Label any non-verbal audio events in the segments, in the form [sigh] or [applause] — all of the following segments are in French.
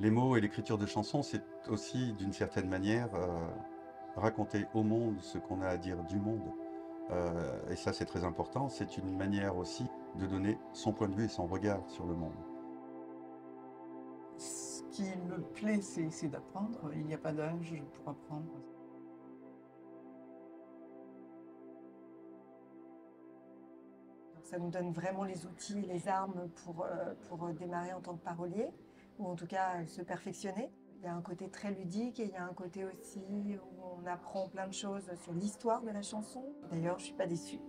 Les mots et l'écriture de chansons, c'est aussi d'une certaine manière euh, raconter au monde ce qu'on a à dire du monde. Euh, et ça, c'est très important. C'est une manière aussi de donner son point de vue et son regard sur le monde. Ce qui me plaît, c'est d'apprendre. Il n'y a pas d'âge pour apprendre. Ça nous donne vraiment les outils, les armes pour, euh, pour démarrer en tant que parolier ou en tout cas se perfectionner. Il y a un côté très ludique et il y a un côté aussi où on apprend plein de choses sur l'histoire de la chanson. D'ailleurs, je ne suis pas déçue.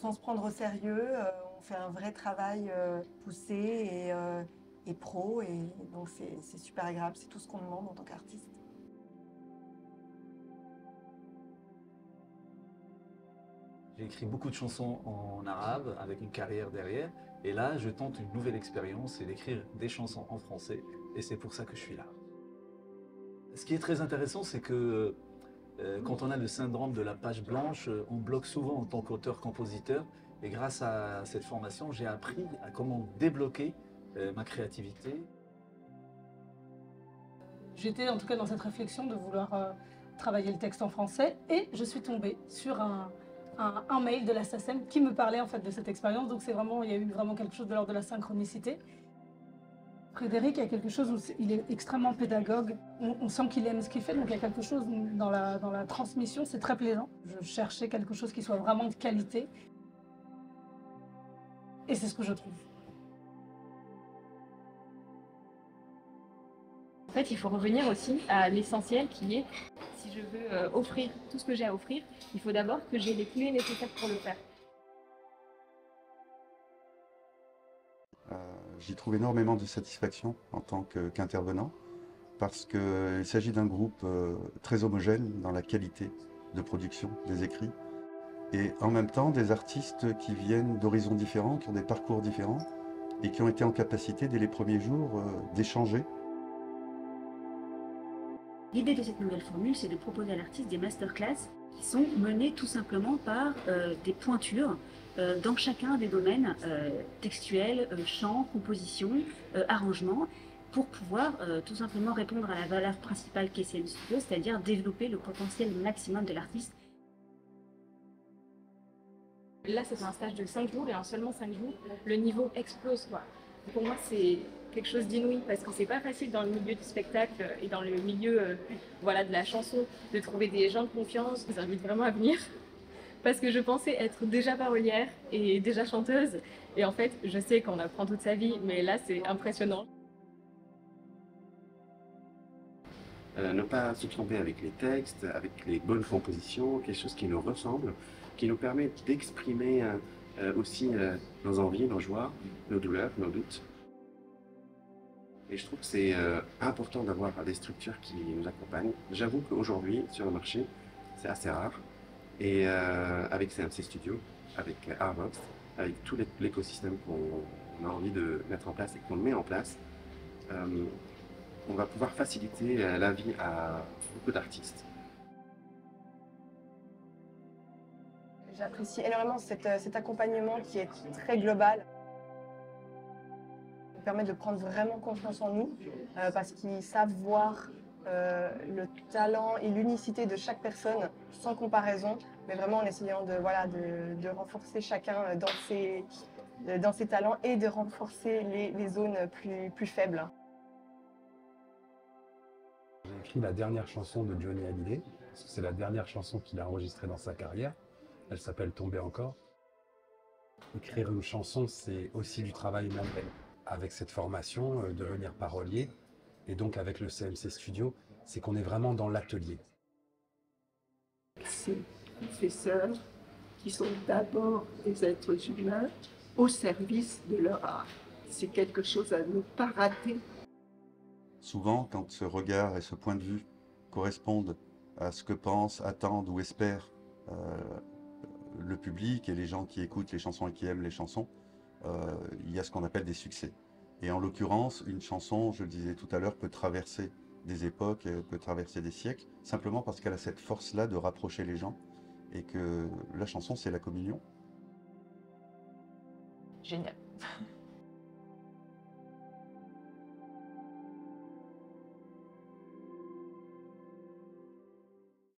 Sans se prendre au sérieux, euh, on fait un vrai travail euh, poussé et, euh, et pro et donc c'est super agréable, c'est tout ce qu'on demande en tant qu'artiste. J'ai écrit beaucoup de chansons en arabe avec une carrière derrière. Et là, je tente une nouvelle expérience, c'est d'écrire des chansons en français. Et c'est pour ça que je suis là. Ce qui est très intéressant, c'est que euh, quand on a le syndrome de la page blanche, euh, on bloque souvent en tant qu'auteur-compositeur. Et grâce à cette formation, j'ai appris à comment débloquer euh, ma créativité. J'étais en tout cas dans cette réflexion de vouloir travailler le texte en français et je suis tombée sur un, un, mail de la SACEM qui me parlait en fait de cette expérience. Donc c'est vraiment, il y a eu vraiment quelque chose de l'ordre de la synchronicité. Frédéric a quelque chose où il est extrêmement pédagogue. On, sent qu'il aime ce qu'il fait, donc il y a quelque chose dans la, dans la transmission, c'est très plaisant. Je cherchais quelque chose qui soit vraiment de qualité. Et c'est ce que je trouve. En fait, il faut revenir aussi à l'essentiel qui est si je veux euh, offrir tout ce que j'ai à offrir, il faut d'abord que j'ai les clés nécessaires pour le faire. Euh, j'y trouve énormément de satisfaction en tant qu'intervenant parce qu'il s'agit d'un groupe euh, très homogène dans la qualité de production des écrits et en même temps des artistes qui viennent d'horizons différents, qui ont des parcours différents et qui ont été en capacité dès les premiers jours d'échanger L'idée de cette nouvelle formule, c'est de proposer à l'artiste des masterclass qui sont menées tout simplement par euh, des pointures euh, dans chacun des domaines euh, textuels, chant, composition, arrangement, pour pouvoir tout simplement répondre à la valeur principale qu'est CM Studio, c'est-à-dire développer le potentiel maximum de l'artiste. Là, c'est un stage de 5 jours et en seulement 5 jours, le niveau explose. Pour moi, c'est quelque chose d'inouï parce que c'est pas facile dans le milieu du spectacle et dans le milieu euh, voilà, de la chanson de trouver des gens de confiance. Je vous invite vraiment à venir [laughs] parce que je pensais être déjà parolière et déjà chanteuse et en fait je sais qu'on apprend toute sa vie mais là c'est impressionnant. Euh, ne pas se tromper avec les textes, avec les bonnes compositions, quelque chose qui nous ressemble, qui nous permet d'exprimer euh, aussi nos envies, nos joies, nos douleurs, nos doutes. Et je trouve que c'est euh, important d'avoir des structures qui nous accompagnent. J'avoue qu'aujourd'hui, sur le marché, c'est assez rare. Et euh, avec CMC Studio, avec Arvox, avec tout l'écosystème qu'on a envie de mettre en place et qu'on met en place, euh, on va pouvoir faciliter la vie à beaucoup d'artistes. J'apprécie énormément cet accompagnement qui est très global permet de prendre vraiment confiance en nous euh, parce qu'ils savent voir euh, le talent et l'unicité de chaque personne sans comparaison, mais vraiment en essayant de, voilà, de, renforcer chacun dans ses, dans ses talents et de renforcer les, zones plus, plus faibles. J'ai écrit la dernière chanson de Johnny Hallyday, c'est la dernière chanson qu'il a enregistrée dans sa carrière. Elle s'appelle Tomber encore. Écrire une chanson, c'est aussi du travail manuel avec cette formation, euh, devenir parolier, et donc avec le CMC Studio, c'est qu'on est vraiment dans l'atelier. Ces professeurs qui sont d'abord des êtres humains au service de leur art. C'est quelque chose à ne pas rater. Souvent, quand ce regard et ce point de vue correspondent à ce que pensent, attendent ou espèrent euh, le public et les gens qui écoutent les chansons et qui aiment les chansons, euh, il y a ce qu'on appelle des succès. Et en l'occurrence, une chanson, je le disais tout à l'heure, peut traverser des époques, peut traverser des siècles, simplement parce qu'elle a cette force-là de rapprocher les gens, et que la chanson, c'est la communion. Génial.